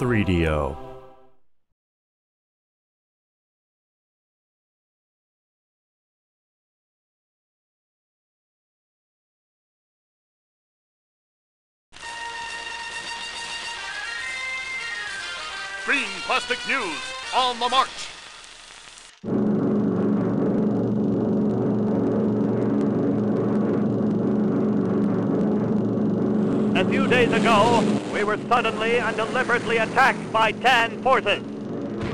3DO. Green Plastic News on the march. A few days ago, we were suddenly and deliberately attacked by Tan forces.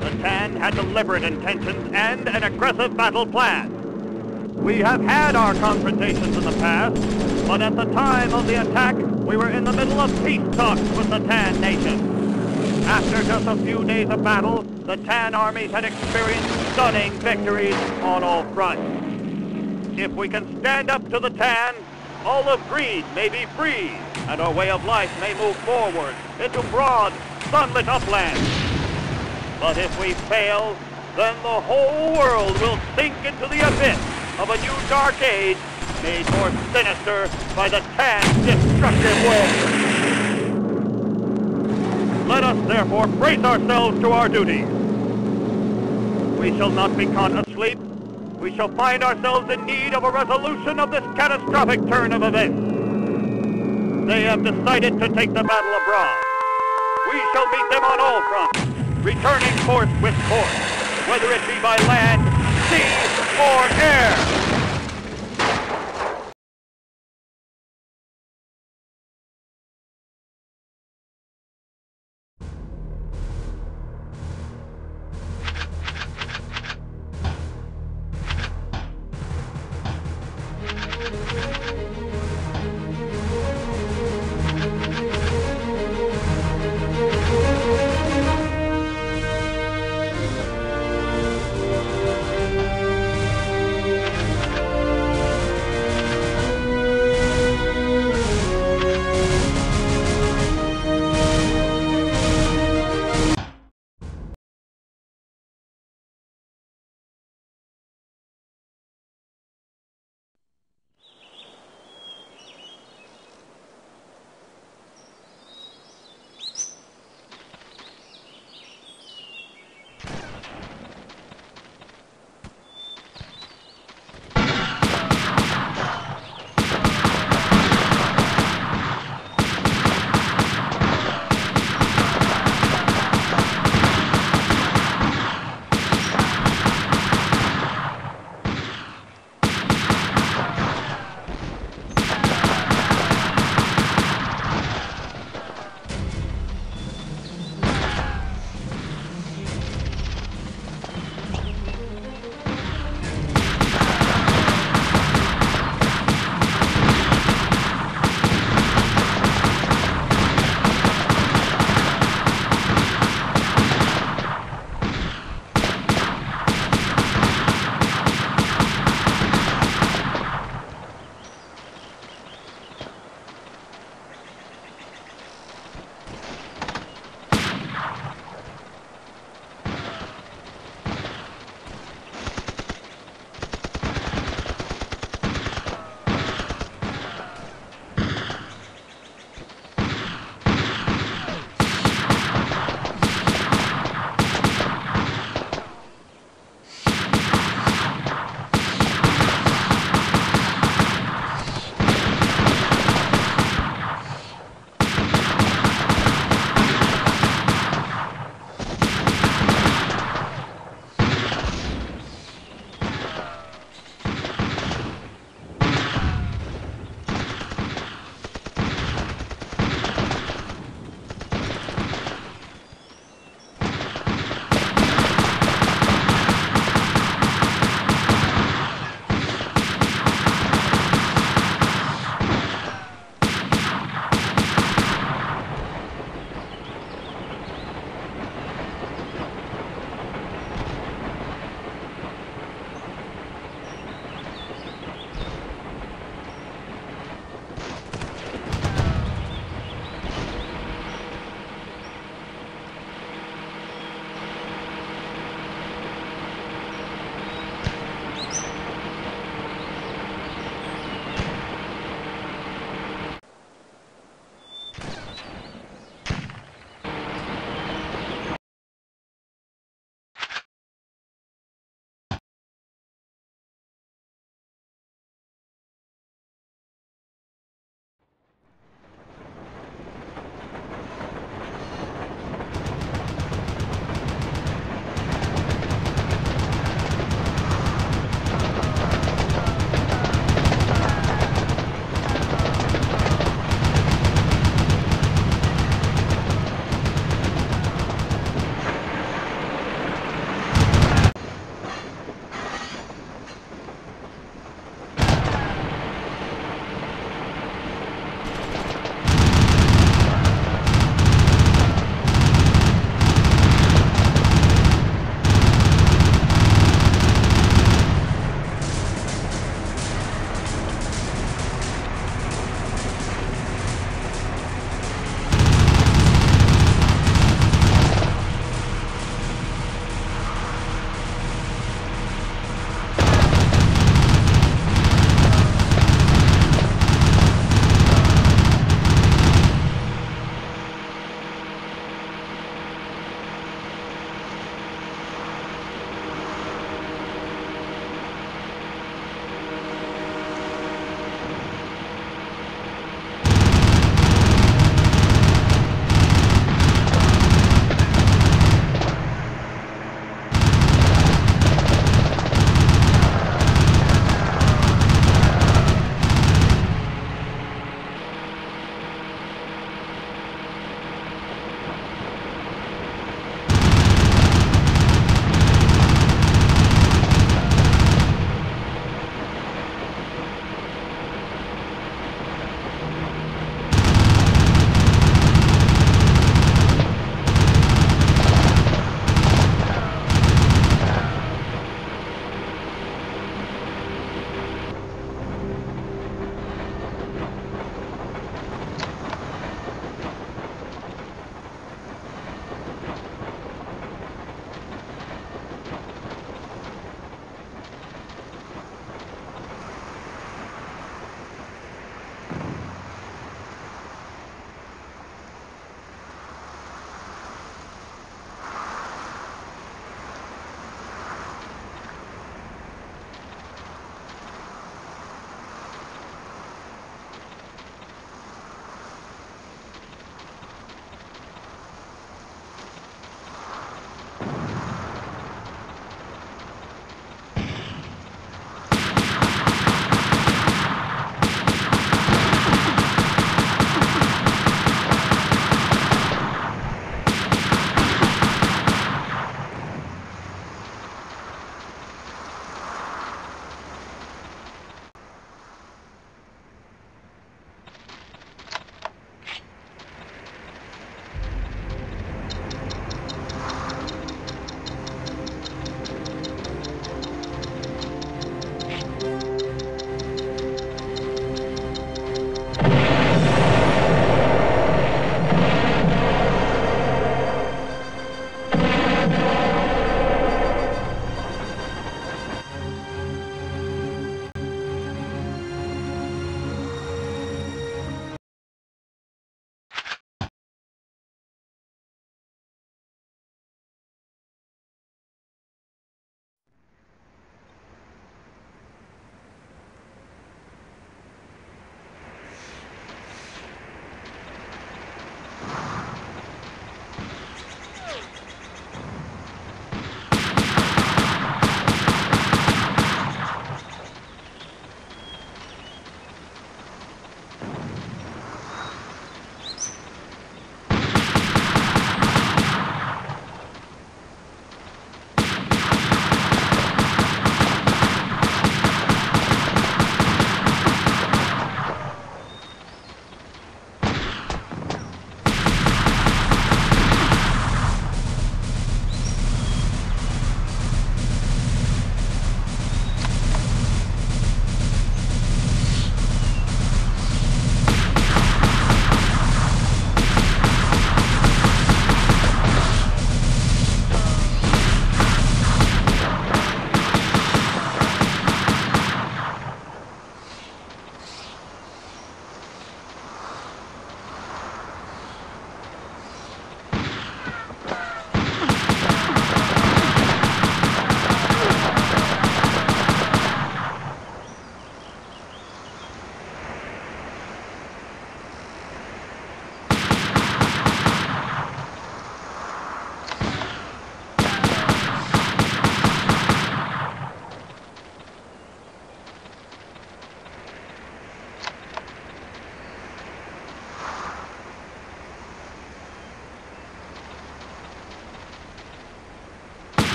The Tan had deliberate intentions and an aggressive battle plan. We have had our confrontations in the past, but at the time of the attack, we were in the middle of peace talks with the Tan Nation. After just a few days of battle, the Tan armies had experienced stunning victories on all fronts. If we can stand up to the Tan, all of Green may be free, and our way of life may move forward into broad, sunlit uplands. But if we fail, then the whole world will sink into the abyss of a new dark age made more sinister by the Tan's destructive will. Let us therefore brace ourselves to our duty. We shall not be caught asleep. We shall find ourselves in need of a resolution of this catastrophic turn of events. They have decided to take the battle abroad. We shall meet them on all fronts, returning force with force, whether it be by land, sea, or air.